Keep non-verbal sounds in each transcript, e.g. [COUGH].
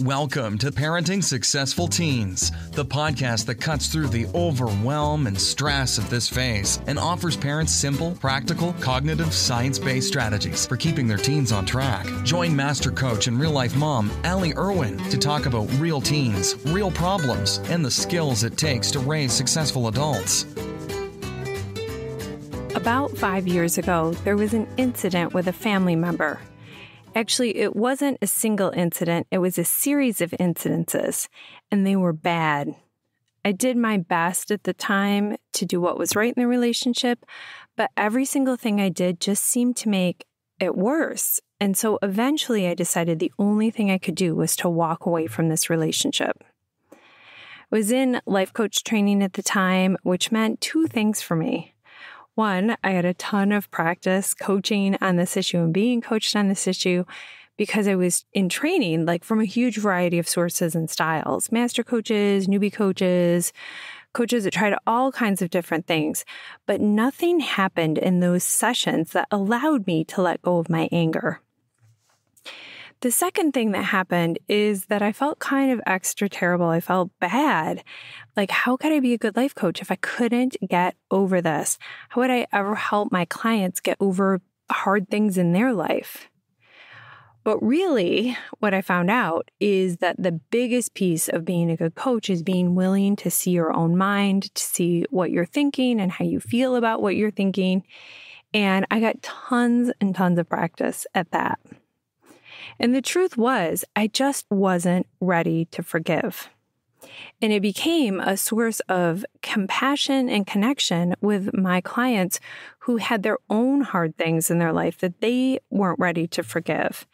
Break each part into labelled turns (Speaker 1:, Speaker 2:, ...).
Speaker 1: Welcome to Parenting Successful Teens, the podcast that cuts through the overwhelm and stress of this phase and offers parents simple, practical, cognitive, science based strategies for keeping their teens on track. Join Master Coach and real life mom, Allie Irwin, to talk about real teens, real problems, and the skills it takes to raise successful adults.
Speaker 2: About five years ago, there was an incident with a family member Actually, it wasn't a single incident, it was a series of incidences, and they were bad. I did my best at the time to do what was right in the relationship, but every single thing I did just seemed to make it worse. And so eventually I decided the only thing I could do was to walk away from this relationship. I was in life coach training at the time, which meant two things for me. One, I had a ton of practice coaching on this issue and being coached on this issue because I was in training, like from a huge variety of sources and styles master coaches, newbie coaches, coaches that tried all kinds of different things. But nothing happened in those sessions that allowed me to let go of my anger. The second thing that happened is that I felt kind of extra terrible. I felt bad. Like, how could I be a good life coach if I couldn't get over this? How would I ever help my clients get over hard things in their life? But really, what I found out is that the biggest piece of being a good coach is being willing to see your own mind, to see what you're thinking and how you feel about what you're thinking. And I got tons and tons of practice at that. And the truth was, I just wasn't ready to forgive. And it became a source of compassion and connection with my clients who had their own hard things in their life that they weren't ready to forgive.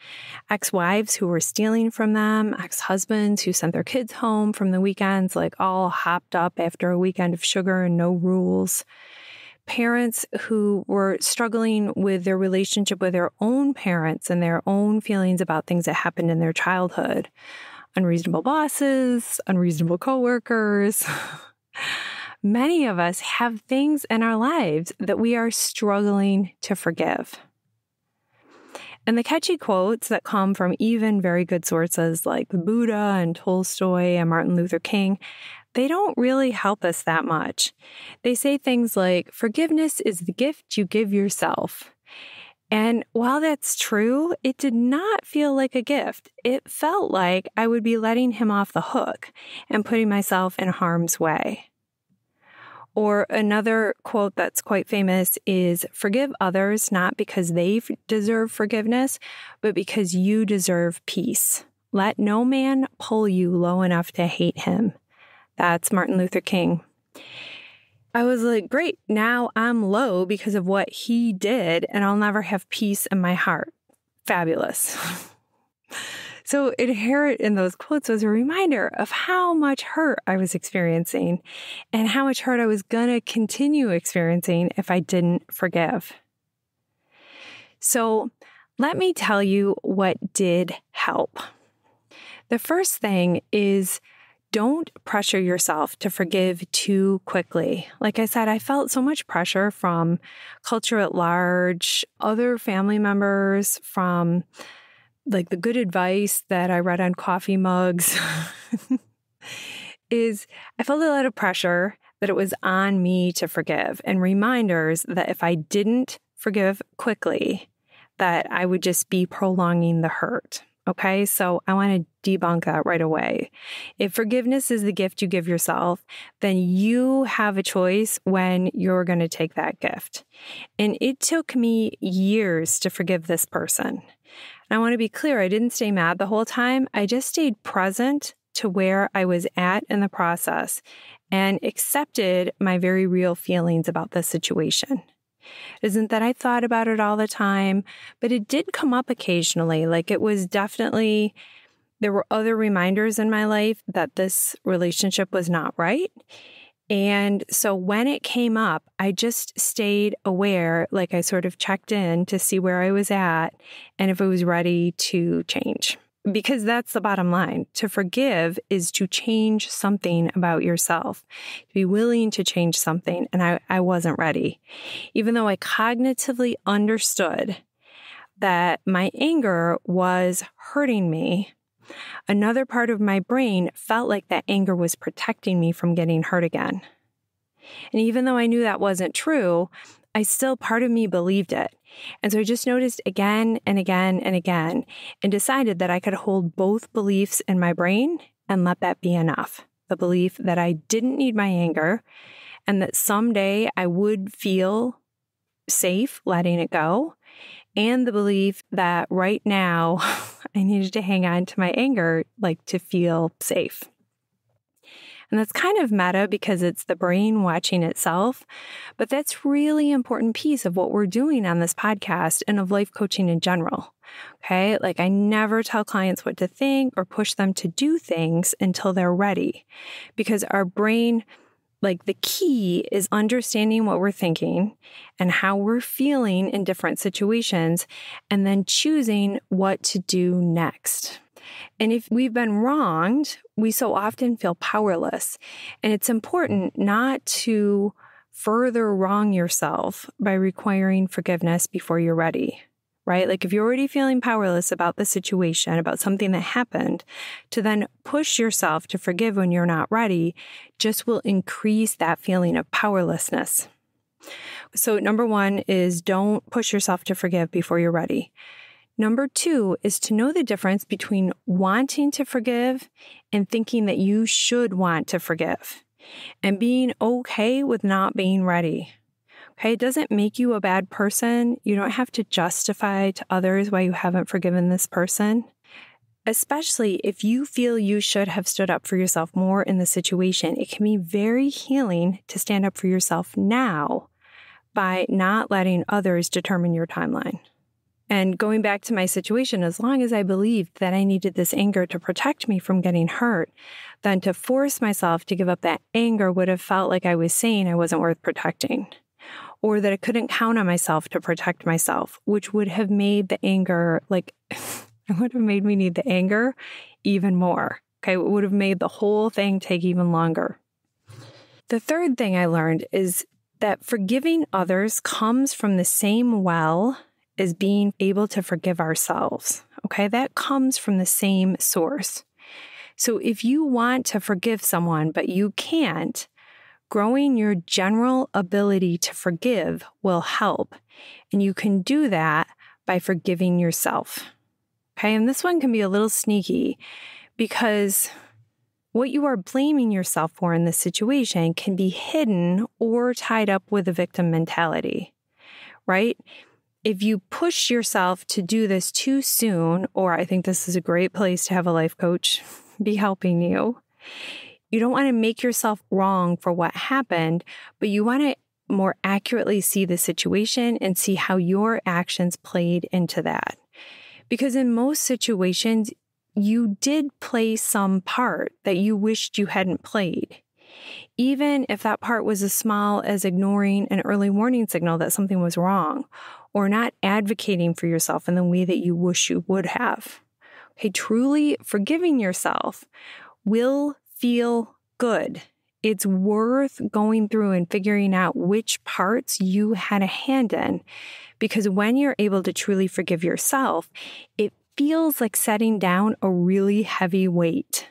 Speaker 2: Ex wives who were stealing from them, ex husbands who sent their kids home from the weekends, like all hopped up after a weekend of sugar and no rules parents who were struggling with their relationship with their own parents and their own feelings about things that happened in their childhood unreasonable bosses, unreasonable coworkers. [LAUGHS] Many of us have things in our lives that we are struggling to forgive. And the catchy quotes that come from even very good sources like Buddha and Tolstoy and Martin Luther King they don't really help us that much. They say things like, forgiveness is the gift you give yourself. And while that's true, it did not feel like a gift. It felt like I would be letting him off the hook and putting myself in harm's way. Or another quote that's quite famous is Forgive others not because they deserve forgiveness, but because you deserve peace. Let no man pull you low enough to hate him. That's Martin Luther King. I was like, great, now I'm low because of what he did, and I'll never have peace in my heart. Fabulous. [LAUGHS] so, inherent in those quotes was a reminder of how much hurt I was experiencing and how much hurt I was going to continue experiencing if I didn't forgive. So, let me tell you what did help. The first thing is don't pressure yourself to forgive too quickly. Like I said, I felt so much pressure from culture at large, other family members, from like the good advice that I read on coffee mugs. [LAUGHS] is I felt a lot of pressure that it was on me to forgive and reminders that if I didn't forgive quickly, that I would just be prolonging the hurt. Okay, so I want to debunk that right away. If forgiveness is the gift you give yourself, then you have a choice when you're going to take that gift. And it took me years to forgive this person. And I want to be clear, I didn't stay mad the whole time. I just stayed present to where I was at in the process and accepted my very real feelings about the situation. It isn't that I thought about it all the time, but it did come up occasionally. Like it was definitely, there were other reminders in my life that this relationship was not right. And so when it came up, I just stayed aware, like I sort of checked in to see where I was at and if I was ready to change because that's the bottom line. To forgive is to change something about yourself, to be willing to change something. And I, I wasn't ready. Even though I cognitively understood that my anger was hurting me, another part of my brain felt like that anger was protecting me from getting hurt again. And even though I knew that wasn't true, I still, part of me believed it. And so I just noticed again and again and again and decided that I could hold both beliefs in my brain and let that be enough. The belief that I didn't need my anger and that someday I would feel safe letting it go, and the belief that right now [LAUGHS] I needed to hang on to my anger, like to feel safe. And that's kind of meta because it's the brain watching itself. But that's really important piece of what we're doing on this podcast and of life coaching in general. Okay. Like I never tell clients what to think or push them to do things until they're ready because our brain like the key is understanding what we're thinking and how we're feeling in different situations and then choosing what to do next. And if we've been wronged, we so often feel powerless. And it's important not to further wrong yourself by requiring forgiveness before you're ready right? Like if you're already feeling powerless about the situation, about something that happened, to then push yourself to forgive when you're not ready just will increase that feeling of powerlessness. So, number one is don't push yourself to forgive before you're ready. Number two is to know the difference between wanting to forgive and thinking that you should want to forgive and being okay with not being ready. Okay, it doesn't make you a bad person. You don't have to justify to others why you haven't forgiven this person. Especially if you feel you should have stood up for yourself more in the situation, it can be very healing to stand up for yourself now by not letting others determine your timeline. And going back to my situation, as long as I believed that I needed this anger to protect me from getting hurt, then to force myself to give up that anger would have felt like I was saying I wasn't worth protecting or that I couldn't count on myself to protect myself, which would have made the anger like [LAUGHS] it would have made me need the anger even more. Okay, it would have made the whole thing take even longer. The third thing I learned is that forgiving others comes from the same well as being able to forgive ourselves. Okay, that comes from the same source. So if you want to forgive someone, but you can't, growing your general ability to forgive will help. And you can do that by forgiving yourself. Okay. And this one can be a little sneaky because what you are blaming yourself for in this situation can be hidden or tied up with a victim mentality, right? If you push yourself to do this too soon, or I think this is a great place to have a life coach be helping you, you don't want to make yourself wrong for what happened, but you want to more accurately see the situation and see how your actions played into that. Because in most situations, you did play some part that you wished you hadn't played. Even if that part was as small as ignoring an early warning signal that something was wrong or not advocating for yourself in the way that you wish you would have. Okay, truly forgiving yourself will feel good. It's worth going through and figuring out which parts you had a hand in. Because when you're able to truly forgive yourself, it feels like setting down a really heavy weight.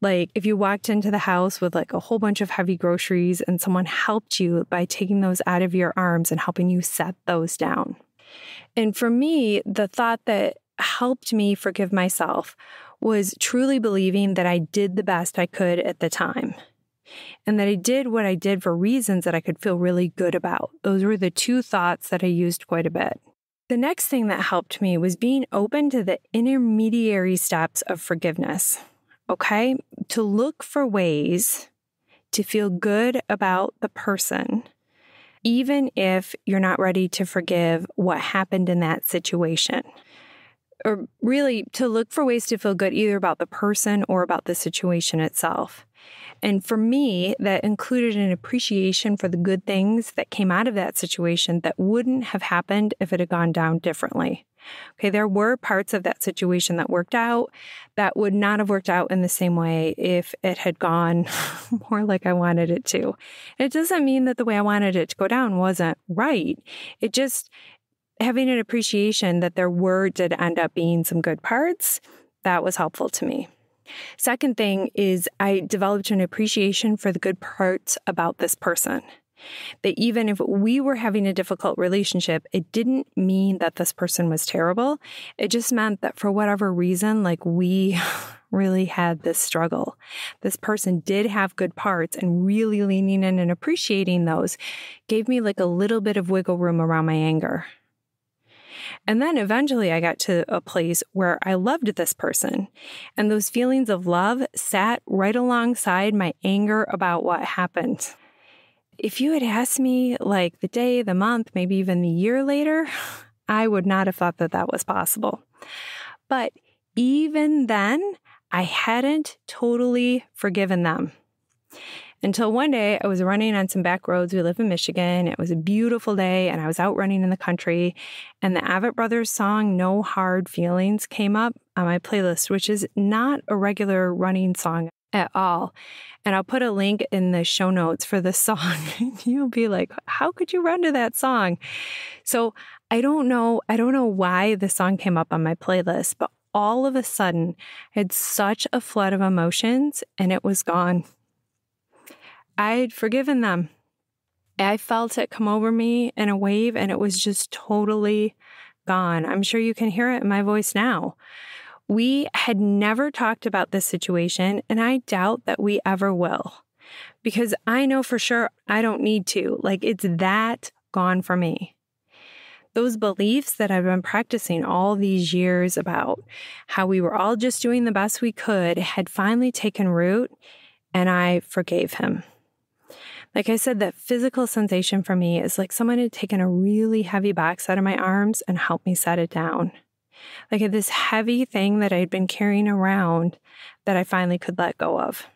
Speaker 2: Like if you walked into the house with like a whole bunch of heavy groceries and someone helped you by taking those out of your arms and helping you set those down. And for me, the thought that helped me forgive myself was truly believing that I did the best I could at the time and that I did what I did for reasons that I could feel really good about. Those were the two thoughts that I used quite a bit. The next thing that helped me was being open to the intermediary steps of forgiveness. Okay, to look for ways to feel good about the person, even if you're not ready to forgive what happened in that situation or really to look for ways to feel good either about the person or about the situation itself. And for me, that included an appreciation for the good things that came out of that situation that wouldn't have happened if it had gone down differently. Okay, there were parts of that situation that worked out that would not have worked out in the same way if it had gone [LAUGHS] more like I wanted it to. It doesn't mean that the way I wanted it to go down wasn't right. It just having an appreciation that there were did end up being some good parts that was helpful to me. Second thing is I developed an appreciation for the good parts about this person. That even if we were having a difficult relationship, it didn't mean that this person was terrible. It just meant that for whatever reason, like we [LAUGHS] really had this struggle. This person did have good parts, and really leaning in and appreciating those gave me like a little bit of wiggle room around my anger. And then eventually I got to a place where I loved this person. And those feelings of love sat right alongside my anger about what happened. If you had asked me like the day, the month, maybe even the year later, [SIGHS] I would not have thought that that was possible. But even then, I hadn't totally forgiven them. Until one day I was running on some back roads. We live in Michigan. It was a beautiful day and I was out running in the country. And the Avett Brothers song, No Hard Feelings, came up on my playlist, which is not a regular running song at all. And I'll put a link in the show notes for the [LAUGHS] song. You'll be like, how could you run to that song? So I don't know. I don't know why the song came up on my playlist, but all of a sudden I had such a flood of emotions and it was gone. I'd forgiven them. I felt it come over me in a wave and it was just totally gone. I'm sure you can hear it in my voice now. We had never talked about this situation, and I doubt that we ever will because I know for sure I don't need to. Like, it's that gone for me. Those beliefs that I've been practicing all these years about how we were all just doing the best we could had finally taken root, and I forgave him. Like I said, that physical sensation for me is like someone had taken a really heavy box out of my arms and helped me set it down. Like this heavy thing that I'd been carrying around that I finally could let go of.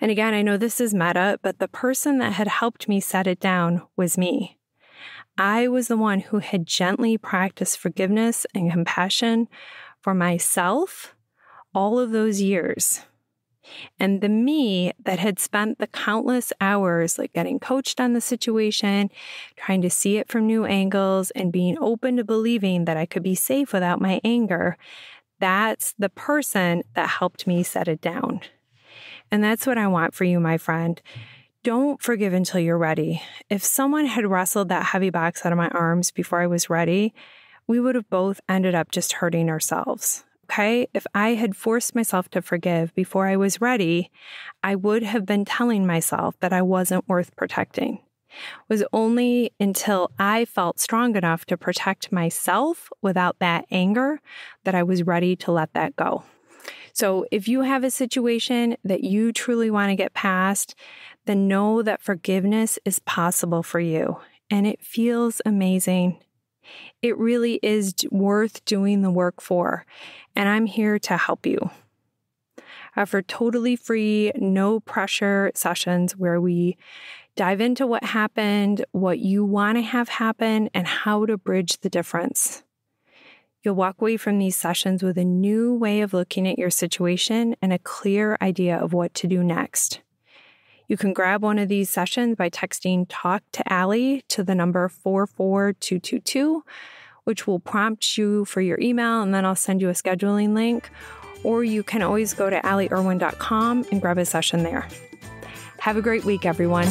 Speaker 2: And again, I know this is meta, but the person that had helped me set it down was me. I was the one who had gently practiced forgiveness and compassion for myself all of those years. And the me that had spent the countless hours like getting coached on the situation, trying to see it from new angles, and being open to believing that I could be safe without my anger, that's the person that helped me set it down. And that's what I want for you, my friend. Don't forgive until you're ready. If someone had wrestled that heavy box out of my arms before I was ready, we would have both ended up just hurting ourselves. Okay, if I had forced myself to forgive before I was ready, I would have been telling myself that I wasn't worth protecting. It was only until I felt strong enough to protect myself without that anger that I was ready to let that go. So, if you have a situation that you truly want to get past, then know that forgiveness is possible for you and it feels amazing. It really is worth doing the work for, and I'm here to help you. I offer totally free, no pressure sessions where we dive into what happened, what you want to have happen, and how to bridge the difference. You'll walk away from these sessions with a new way of looking at your situation and a clear idea of what to do next. You can grab one of these sessions by texting Talk to Allie to the number 44222, which will prompt you for your email, and then I'll send you a scheduling link. Or you can always go to allieirwin.com and grab a session there. Have a great week, everyone.